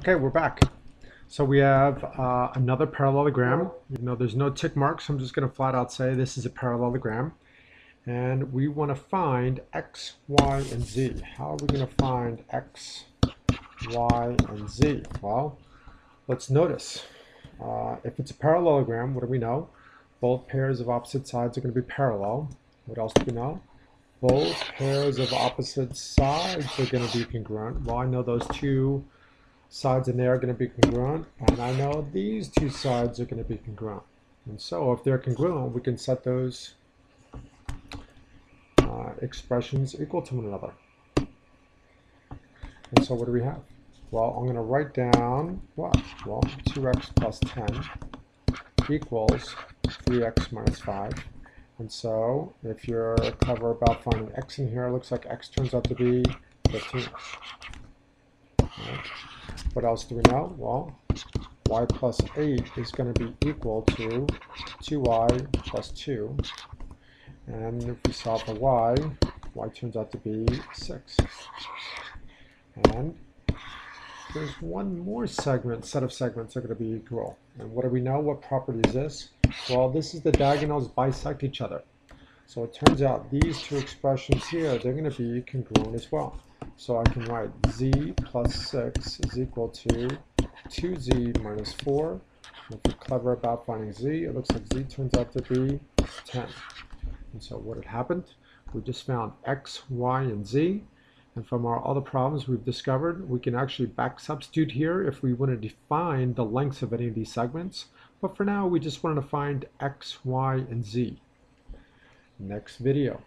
Okay, we're back. So we have uh, another parallelogram. You know, there's no tick marks. I'm just going to flat out say this is a parallelogram. And we want to find x, y, and z. How are we going to find x, y, and z? Well, let's notice. Uh, if it's a parallelogram, what do we know? Both pairs of opposite sides are going to be parallel. What else do we know? Both pairs of opposite sides are going to be congruent. Well, I know those two sides in there are going to be congruent, and I know these two sides are going to be congruent. And so if they're congruent, we can set those uh, expressions equal to one another. And so what do we have? Well, I'm going to write down what? Well, 2x plus 10 equals 3x minus 5. And so if you're clever about finding x in here, it looks like x turns out to be 15. Right. What else do we know? Well, y plus 8 is going to be equal to 2y plus 2. And if we solve for y, y turns out to be 6. And there's one more segment, set of segments are going to be equal. And what do we know? What property is this? Well, this is the diagonals bisect each other. So it turns out these two expressions here, they're going to be congruent as well. So I can write z plus 6 is equal to 2z minus 4. And if you're clever about finding z, it looks like z turns out to be 10. And so what had happened, we just found x, y, and z. And from our other problems we've discovered, we can actually back substitute here if we want to define the lengths of any of these segments. But for now, we just wanted to find x, y, and z. Next video.